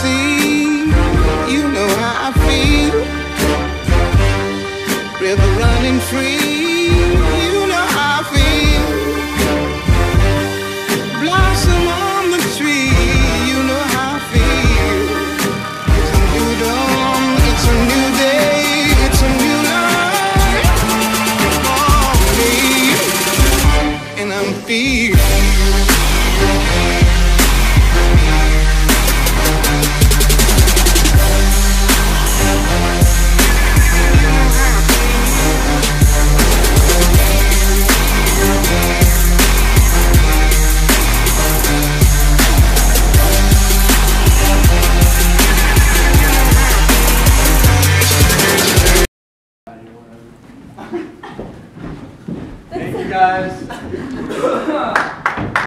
see. You know how I feel. River running free. You know how I feel. Blossom on the tree. You know how I feel. It's a new dawn. It's a new day. It's a new life me. And I'm feeling. Thank you guys.